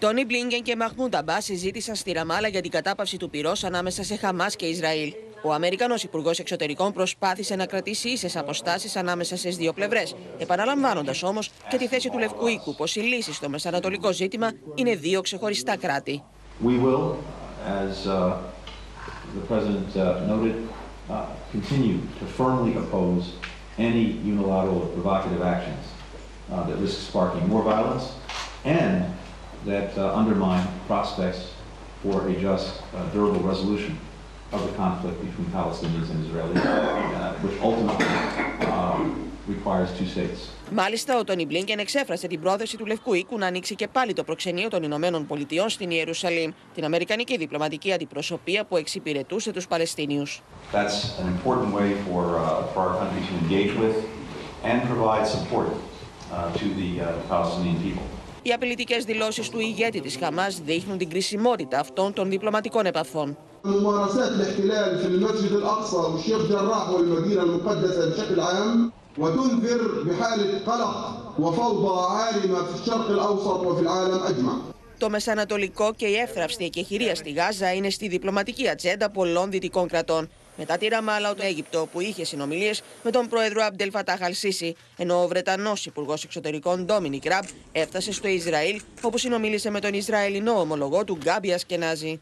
Τόνι Μπλίνγκεν και Μαχμούντ Αμπάς συζήτησαν στη Ραμάλα για την κατάπαυση του πυρός ανάμεσα σε Χαμάς και Ισραήλ. Ο Αμερικανός Υπουργός Εξωτερικών προσπάθησε να κρατήσει ίσες αποστάσεις ανάμεσα στις δύο πλευρές, επαναλαμβάνοντας όμως και τη θέση του Λευκού Οίκου πως η λύση στο μεσανατολικό ζήτημα είναι δύο ξεχωριστά κράτη. We will, as uh, the President uh, noted, uh, continue to firmly oppose any unilateral or provocative actions uh, that risk sparking more violence and that uh, undermine prospects for a just, uh, durable resolution of the conflict between Palestinians and Israelis, uh, which ultimately uh, requires two states. Μάλιστα, ο Τόνι Μπλίνκεν εξέφρασε την πρόθεση του Λευκού Οίκου να ανοίξει και πάλι το προξενείο των Ηνωμένων Πολιτειών στην Ιερουσαλήμ, την Αμερικανική διπλωματική αντιπροσωπεία που εξυπηρετούσε του Παλαιστίνιου. That's an important way for, uh, for our country to engage with and provide support uh, to the uh, Palestinian people. Οι απειλητικέ δηλώσει του ηγέτη τη Χαμά δείχνουν την κρισιμότητα αυτών των διπλωματικών επαφών. ممارسات الاحتلال في المسجد الأقصى والشيخ جراح والمدينة المقدسة بشكل عام وتنذر بحالة قلق وفوضى عارمة في الشرق الأوسط وفي العالم أجمع Το Μεσανατολικό και η εύθραυστη εκεχηρία στη Γάζα είναι στη διπλωματική ατζέντα πολλών δυτικών κρατών. Μετά τη Ραμάλα, το Αίγυπτο, που είχε συνομιλίες με τον πρόεδρο Αμπτελ Φατάχ Αλσίση, ενώ ο Βρετανός Υπουργός Εξωτερικών Ντόμινικ Ραμπ έφτασε στο Ισραήλ, όπου συνομίλησε με τον Ισραηλινό ομολογό του Γκάμπιας Σκενάζη.